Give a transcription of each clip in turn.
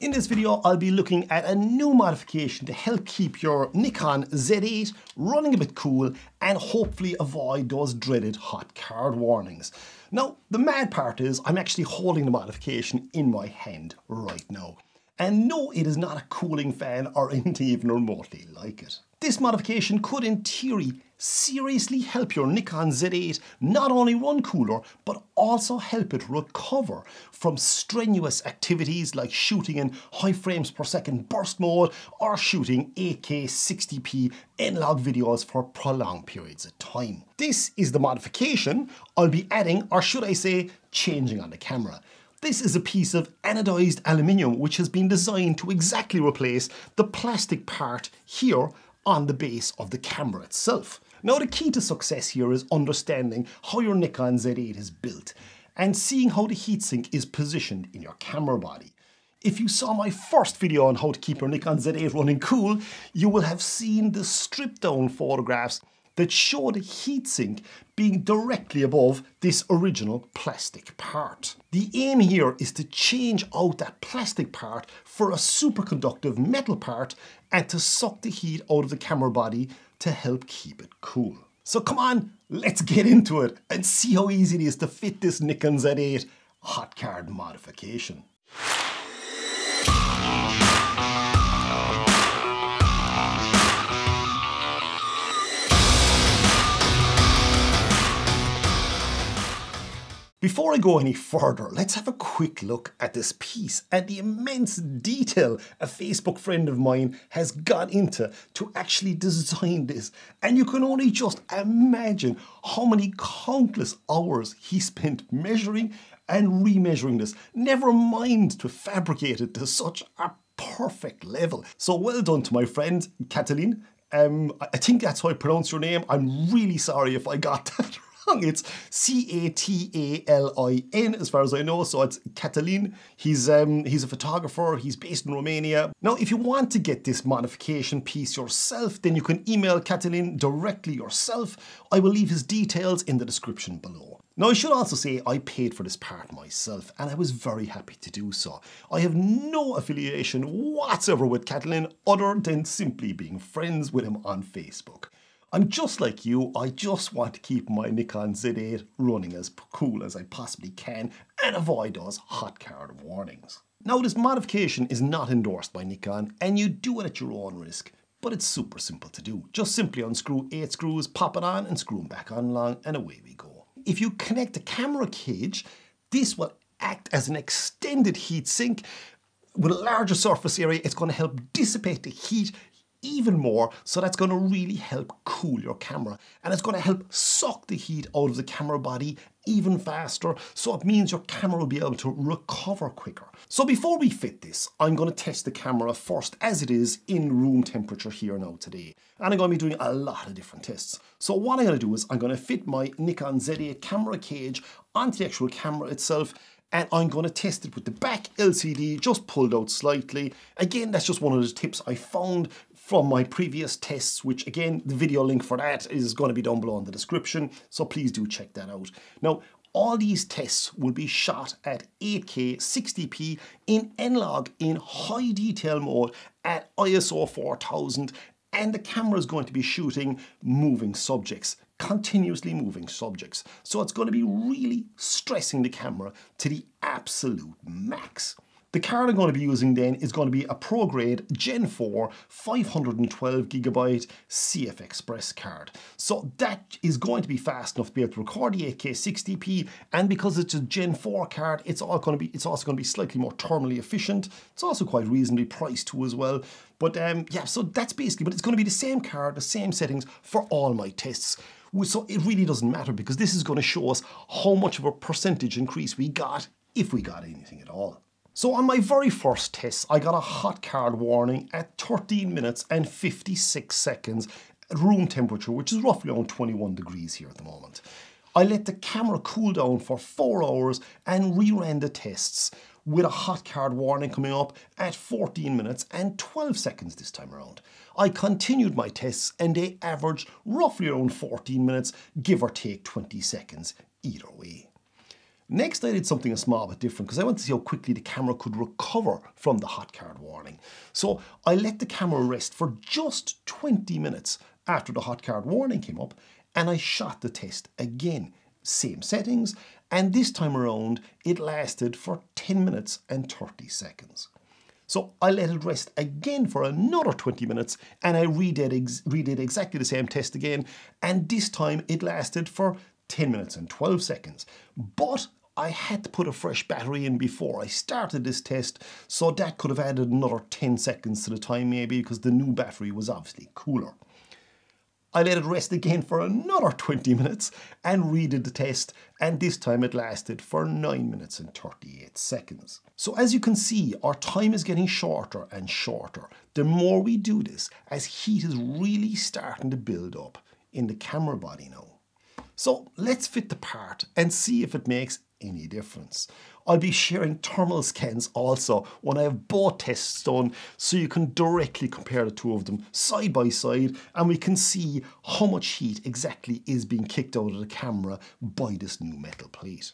In this video, I'll be looking at a new modification to help keep your Nikon Z8 running a bit cool and hopefully avoid those dreaded hot card warnings. Now, the mad part is I'm actually holding the modification in my hand right now. And no, it is not a cooling fan or anything even remotely like it. This modification could in theory seriously help your Nikon Z8 not only run cooler, but also help it recover from strenuous activities like shooting in high frames per second burst mode or shooting 8K 60p N-Log videos for prolonged periods of time. This is the modification I'll be adding, or should I say, changing on the camera. This is a piece of anodized aluminium which has been designed to exactly replace the plastic part here on the base of the camera itself. Now the key to success here is understanding how your Nikon Z8 is built and seeing how the heatsink is positioned in your camera body. If you saw my first video on how to keep your Nikon Z8 running cool, you will have seen the stripped down photographs that show the heatsink being directly above this original plastic part. The aim here is to change out that plastic part for a superconductive metal part and to suck the heat out of the camera body to help keep it cool. So come on, let's get into it and see how easy it is to fit this Nikon Z8 hot card modification. Before I go any further, let's have a quick look at this piece and the immense detail a Facebook friend of mine has got into to actually design this. And you can only just imagine how many countless hours he spent measuring and remeasuring this, never mind to fabricate it to such a perfect level. So well done to my friend Catalin. Um, I think that's how I pronounce your name. I'm really sorry if I got that wrong. It's C A T A L I N, as far as I know. So it's Catalin. He's um, he's a photographer. He's based in Romania. Now, if you want to get this modification piece yourself, then you can email Catalin directly yourself. I will leave his details in the description below. Now, I should also say I paid for this part myself, and I was very happy to do so. I have no affiliation whatsoever with Catalin other than simply being friends with him on Facebook. I'm just like you, I just want to keep my Nikon Z8 running as cool as I possibly can and avoid those hot card warnings. Now this modification is not endorsed by Nikon and you do it at your own risk, but it's super simple to do. Just simply unscrew 8 screws, pop it on and screw them back on along and away we go. If you connect a camera cage, this will act as an extended heat sink with a larger surface area, it's going to help dissipate the heat even more. So that's going to really help cool your camera and it's going to help suck the heat out of the camera body even faster. So it means your camera will be able to recover quicker. So before we fit this, I'm going to test the camera first as it is in room temperature here now today. And I'm going to be doing a lot of different tests. So what I'm going to do is I'm going to fit my Nikon Z8 camera cage onto the actual camera itself and I'm going to test it with the back LCD just pulled out slightly. Again, that's just one of the tips I found from my previous tests, which again, the video link for that is going to be down below in the description, so please do check that out. Now, all these tests will be shot at 8K 60p in N-Log in high detail mode at ISO 4000 and the camera is going to be shooting moving subjects, continuously moving subjects. So it's going to be really stressing the camera to the absolute max. The card I'm going to be using then is going to be a ProGrade Gen 4 512GB CF Express card. So that is going to be fast enough to be able to record the 8K 60p and because it's a Gen 4 card it's all going to be it's also going to be slightly more thermally efficient. It's also quite reasonably priced too as well. But um, yeah, so that's basically, but it's going to be the same card, the same settings for all my tests. So it really doesn't matter because this is going to show us how much of a percentage increase we got if we got anything at all. So on my very first test, I got a hot card warning at 13 minutes and 56 seconds at room temperature, which is roughly around 21 degrees here at the moment. I let the camera cool down for four hours and reran the tests with a hot card warning coming up at 14 minutes and 12 seconds this time around. I continued my tests and they averaged roughly around 14 minutes, give or take 20 seconds either way. Next, I did something a small bit different because I wanted to see how quickly the camera could recover from the hot card warning. So I let the camera rest for just 20 minutes after the hot card warning came up and I shot the test again. Same settings, and this time around it lasted for 10 minutes and 30 seconds. So I let it rest again for another 20 minutes and I redid, ex redid exactly the same test again and this time it lasted for 10 minutes and 12 seconds. But I had to put a fresh battery in before I started this test, so that could have added another 10 seconds to the time maybe because the new battery was obviously cooler. I let it rest again for another 20 minutes and redid the test, and this time it lasted for 9 minutes and 38 seconds. So as you can see, our time is getting shorter and shorter. The more we do this, as heat is really starting to build up in the camera body now. So let's fit the part and see if it makes any difference. I'll be sharing thermal scans also when I have both tests done so you can directly compare the two of them side by side and we can see how much heat exactly is being kicked out of the camera by this new metal plate.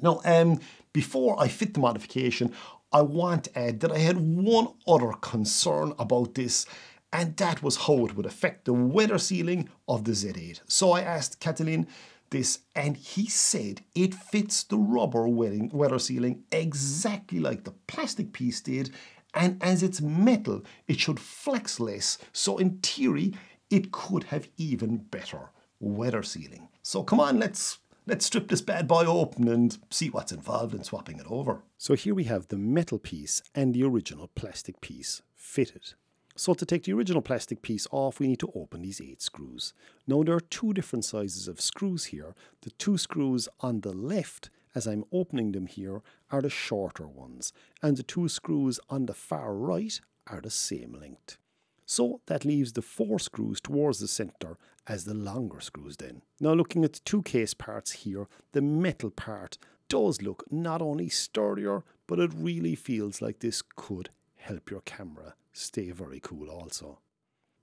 Now, um, before I fit the modification, I want to add that I had one other concern about this and that was how it would affect the weather sealing of the Z8. So I asked Catalin this and he said it fits the rubber weather sealing exactly like the plastic piece did and as it's metal it should flex less so in theory it could have even better weather sealing. So come on let's let's strip this bad boy open and see what's involved in swapping it over. So here we have the metal piece and the original plastic piece fitted. So to take the original plastic piece off, we need to open these eight screws. Now there are two different sizes of screws here. The two screws on the left, as I'm opening them here, are the shorter ones, and the two screws on the far right are the same length. So that leaves the four screws towards the centre as the longer screws then. Now looking at the two case parts here, the metal part does look not only sturdier, but it really feels like this could help your camera stay very cool also.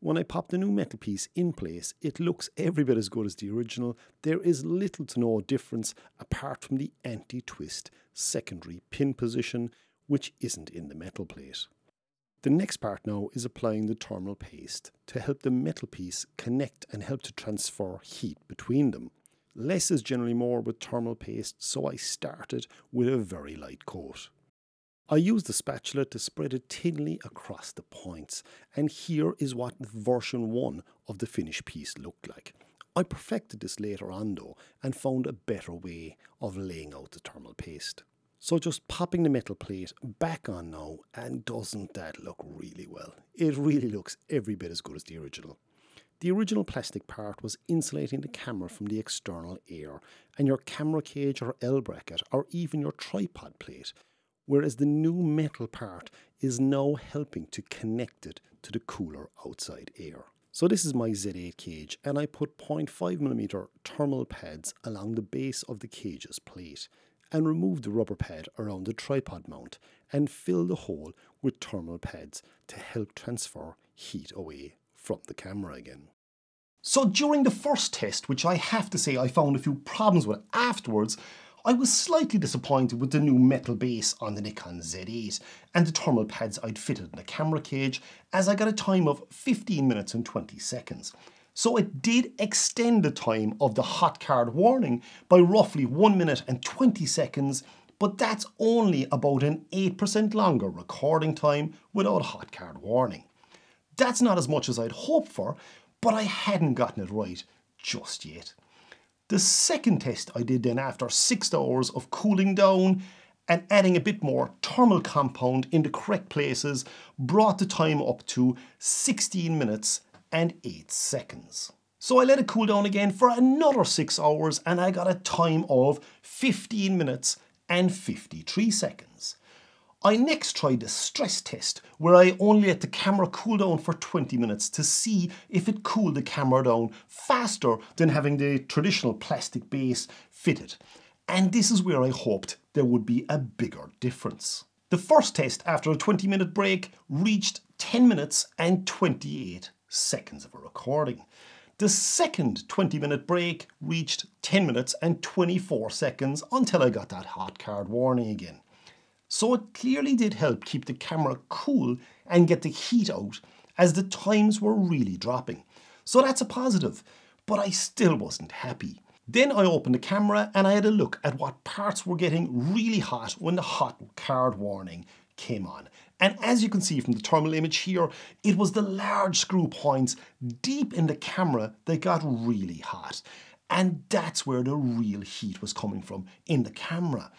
When I pop the new metal piece in place, it looks every bit as good as the original. There is little to no difference apart from the anti-twist secondary pin position, which isn't in the metal plate. The next part now is applying the thermal paste to help the metal piece connect and help to transfer heat between them. Less is generally more with thermal paste, so I started with a very light coat. I used the spatula to spread it thinly across the points, and here is what version 1 of the finished piece looked like. I perfected this later on though, and found a better way of laying out the thermal paste. So just popping the metal plate back on now, and doesn't that look really well? It really looks every bit as good as the original. The original plastic part was insulating the camera from the external air, and your camera cage or L bracket, or even your tripod plate whereas the new metal part is now helping to connect it to the cooler outside air. So this is my Z8 cage and I put 0.5mm thermal pads along the base of the cage's plate and remove the rubber pad around the tripod mount and fill the hole with thermal pads to help transfer heat away from the camera again. So during the first test, which I have to say I found a few problems with afterwards, I was slightly disappointed with the new metal base on the Nikon Z8 and the thermal pads I'd fitted in the camera cage as I got a time of 15 minutes and 20 seconds. So it did extend the time of the hot card warning by roughly 1 minute and 20 seconds but that's only about an 8% longer recording time without hot card warning. That's not as much as I'd hoped for, but I hadn't gotten it right just yet. The second test I did then after six hours of cooling down and adding a bit more thermal compound in the correct places brought the time up to 16 minutes and 8 seconds. So I let it cool down again for another 6 hours and I got a time of 15 minutes and 53 seconds. I next tried a stress test where I only let the camera cool down for 20 minutes to see if it cooled the camera down faster than having the traditional plastic base fitted. And this is where I hoped there would be a bigger difference. The first test after a 20 minute break reached 10 minutes and 28 seconds of a recording. The second 20 minute break reached 10 minutes and 24 seconds until I got that hot card warning again. So it clearly did help keep the camera cool and get the heat out as the times were really dropping. So that's a positive, but I still wasn't happy. Then I opened the camera and I had a look at what parts were getting really hot when the hot card warning came on. And as you can see from the thermal image here, it was the large screw points deep in the camera that got really hot. And that's where the real heat was coming from in the camera.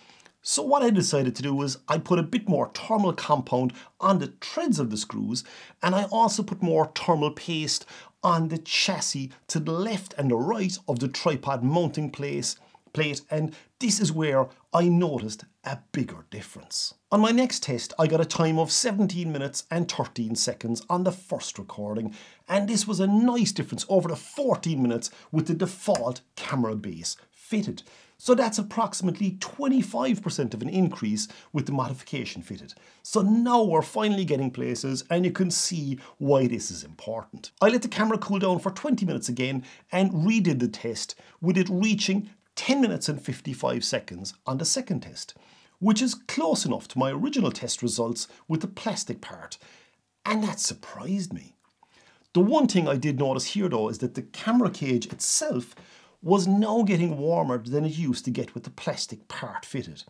So what I decided to do was I put a bit more thermal compound on the threads of the screws and I also put more thermal paste on the chassis to the left and the right of the tripod mounting place, plate and this is where I noticed a bigger difference. On my next test I got a time of 17 minutes and 13 seconds on the first recording and this was a nice difference over the 14 minutes with the default camera base fitted. So that's approximately 25% of an increase with the modification fitted. So now we're finally getting places and you can see why this is important. I let the camera cool down for 20 minutes again and redid the test with it reaching 10 minutes and 55 seconds on the second test, which is close enough to my original test results with the plastic part. And that surprised me. The one thing I did notice here though is that the camera cage itself was now getting warmer than it used to get with the plastic part fitted.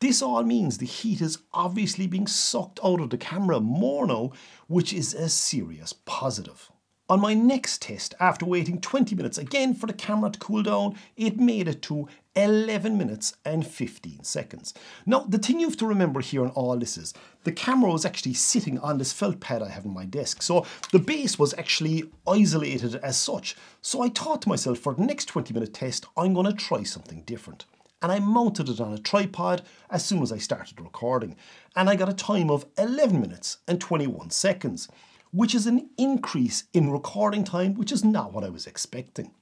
This all means the heat is obviously being sucked out of the camera more now, which is a serious positive. On my next test, after waiting 20 minutes again for the camera to cool down, it made it to 11 minutes and 15 seconds. Now, the thing you have to remember here on all this is the camera was actually sitting on this felt pad I have on my desk. So the base was actually isolated as such. So I thought to myself, for the next 20 minute test, I'm going to try something different. And I mounted it on a tripod as soon as I started recording. And I got a time of 11 minutes and 21 seconds which is an increase in recording time, which is not what I was expecting.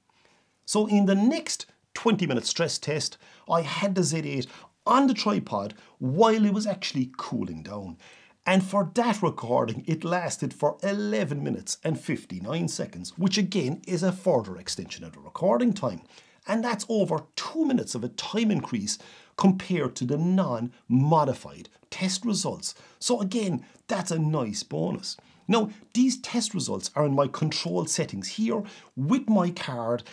So in the next 20 minute stress test, I had the Z8 on the tripod while it was actually cooling down. And for that recording, it lasted for 11 minutes and 59 seconds, which again is a further extension of the recording time. And that's over two minutes of a time increase compared to the non-modified test results. So again, that's a nice bonus. Now, these test results are in my control settings here with my card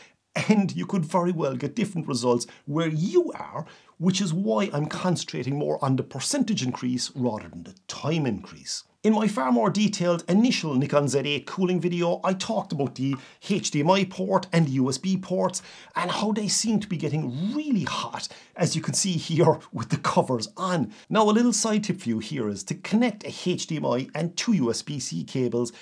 and you could very well get different results where you are, which is why I'm concentrating more on the percentage increase rather than the time increase. In my far more detailed initial Nikon Z8 cooling video, I talked about the HDMI port and the USB ports and how they seem to be getting really hot, as you can see here with the covers on. Now a little side tip for you here is to connect a HDMI and two USB-C cables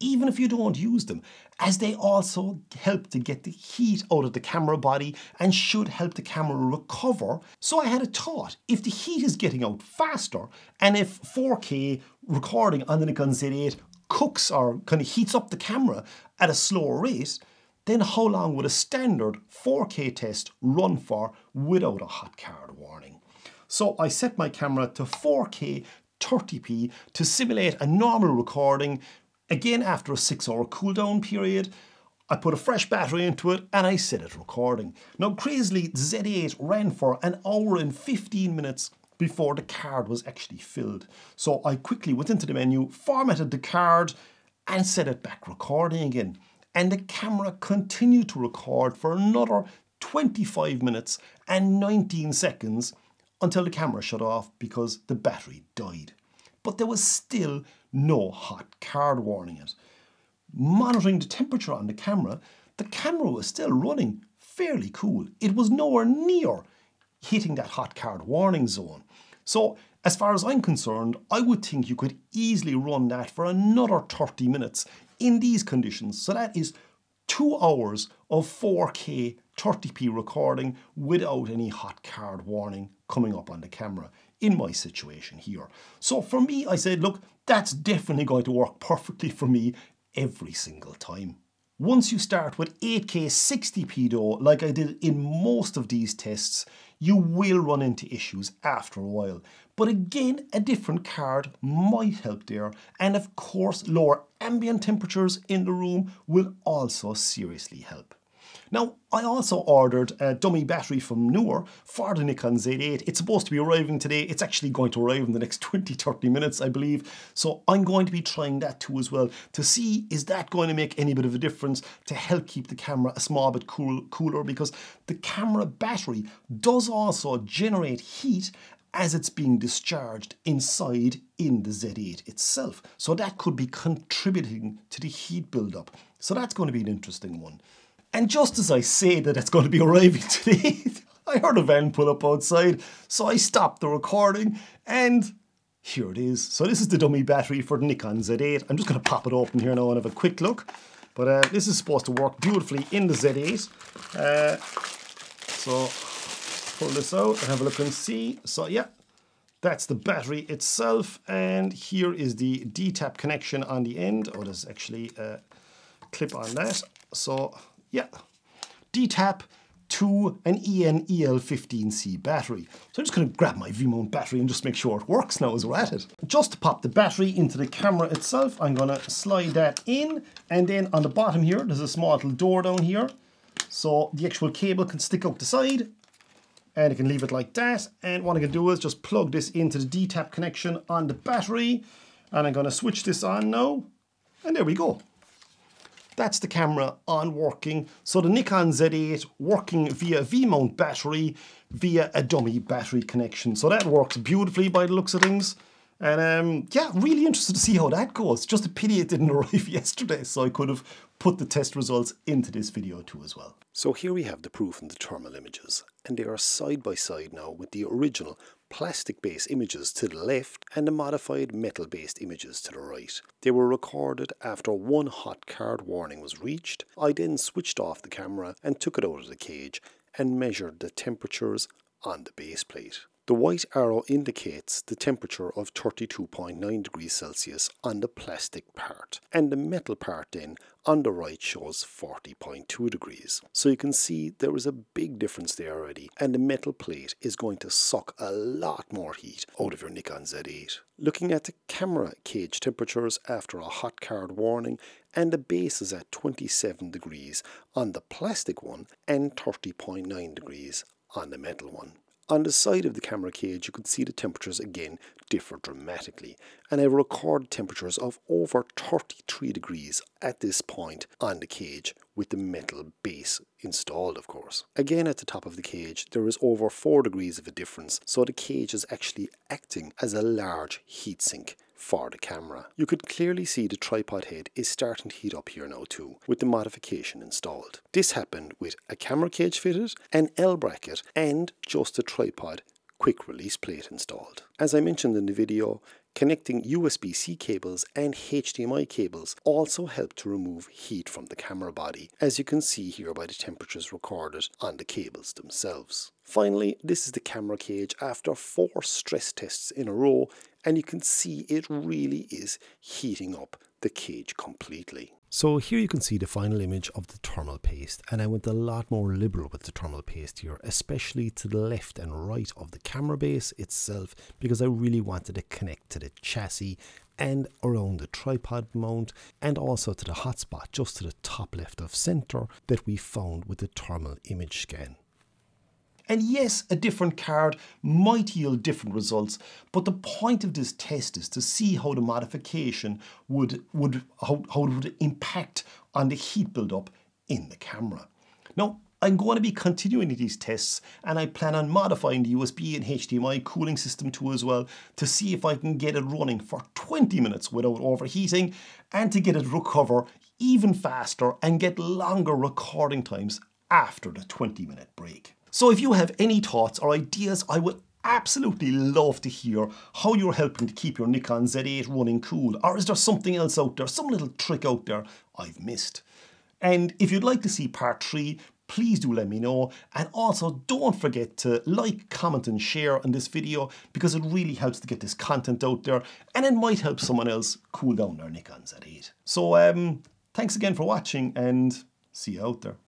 even if you don't use them, as they also help to get the heat out of the camera body and should help the camera recover. So I had a thought, if the heat is getting out faster, and if 4K recording on the Nikon Z8 cooks or kind of heats up the camera at a slower rate, then how long would a standard 4K test run for without a hot card warning? So I set my camera to 4K 30p to simulate a normal recording Again, after a six hour cooldown period, I put a fresh battery into it and I set it recording. Now, crazily, Z8 ran for an hour and 15 minutes before the card was actually filled. So I quickly went into the menu, formatted the card, and set it back recording again. And the camera continued to record for another 25 minutes and 19 seconds until the camera shut off because the battery died. But there was still no hot card warning it. Monitoring the temperature on the camera, the camera was still running fairly cool. It was nowhere near hitting that hot card warning zone. So as far as I'm concerned, I would think you could easily run that for another 30 minutes in these conditions. So that is two hours of 4K 30p recording without any hot card warning coming up on the camera in my situation here. So for me, I said, look, that's definitely going to work perfectly for me every single time. Once you start with 8K 60p though, like I did in most of these tests, you will run into issues after a while. But again, a different card might help there. And of course, lower ambient temperatures in the room will also seriously help. Now, I also ordered a dummy battery from Neewer for the Nikon Z8. It's supposed to be arriving today. It's actually going to arrive in the next 20-30 minutes, I believe. So I'm going to be trying that too as well to see is that going to make any bit of a difference to help keep the camera a small bit cool, cooler because the camera battery does also generate heat as it's being discharged inside in the Z8 itself. So that could be contributing to the heat buildup. So that's going to be an interesting one. And just as I say that it's going to be arriving today, I heard a van pull up outside, so I stopped the recording and here it is. So this is the dummy battery for the Nikon Z8. I'm just going to pop it open here now and have a quick look. But uh, this is supposed to work beautifully in the Z8. Uh, so pull this out and have a look and see. So yeah, that's the battery itself. And here is the D-tap connection on the end. Oh, there's actually a clip on that. So yeah, D-tap to an EN EL15C battery. So I'm just going to grab my V-mount battery and just make sure it works now as we're at it. Just to pop the battery into the camera itself, I'm going to slide that in and then on the bottom here, there's a small little door down here. So the actual cable can stick out the side and I can leave it like that. And what I can do is just plug this into the D-tap connection on the battery and I'm going to switch this on now and there we go. That's the camera on working. So the Nikon Z8 working via V-mount battery via a dummy battery connection. So that works beautifully by the looks of things. And um, yeah, really interested to see how that goes. Just a pity it didn't arrive yesterday, so I could have put the test results into this video too as well. So here we have the proof and the thermal images, and they are side by side now with the original plastic-based images to the left and the modified metal-based images to the right. They were recorded after one hot card warning was reached. I then switched off the camera and took it out of the cage and measured the temperatures on the base plate. The white arrow indicates the temperature of 32.9 degrees Celsius on the plastic part, and the metal part then on the right shows 40.2 degrees. So you can see there is a big difference there already, and the metal plate is going to suck a lot more heat out of your Nikon Z8. Looking at the camera cage temperatures after a hot card warning, and the base is at 27 degrees on the plastic one and 30.9 degrees on the metal one. On the side of the camera cage you could see the temperatures again differ dramatically and I record temperatures of over 33 degrees at this point on the cage with the metal base installed of course. Again at the top of the cage there is over 4 degrees of a difference so the cage is actually acting as a large heatsink for the camera. You could clearly see the tripod head is starting to heat up here now too, with the modification installed. This happened with a camera cage fitted, an L bracket and just a tripod quick release plate installed. As I mentioned in the video, connecting USB-C cables and HDMI cables also help to remove heat from the camera body, as you can see here by the temperatures recorded on the cables themselves. Finally, this is the camera cage after four stress tests in a row and you can see it really is heating up the cage completely. So here you can see the final image of the thermal paste and I went a lot more liberal with the thermal paste here, especially to the left and right of the camera base itself because I really wanted to connect to the chassis and around the tripod mount and also to the hotspot just to the top left of center that we found with the thermal image scan. And yes, a different card might yield different results, but the point of this test is to see how the modification would, would how, how it would impact on the heat buildup in the camera. Now, I'm going to be continuing these tests and I plan on modifying the USB and HDMI cooling system too as well to see if I can get it running for 20 minutes without overheating and to get it recover even faster and get longer recording times after the 20 minute break. So if you have any thoughts or ideas, I would absolutely love to hear how you're helping to keep your Nikon Z8 running cool. Or is there something else out there, some little trick out there I've missed? And if you'd like to see part 3, please do let me know. And also don't forget to like, comment and share on this video because it really helps to get this content out there and it might help someone else cool down their Nikon Z8. So um, thanks again for watching and see you out there.